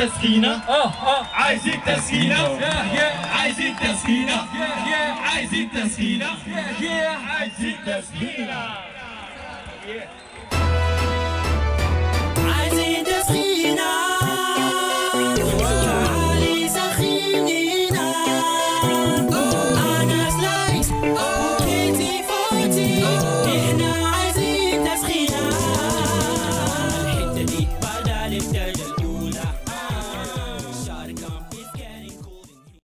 تسكينة عايزين تسكينة عايزين تسكينة عايزين تسخينة يا يا عايزين تسخينة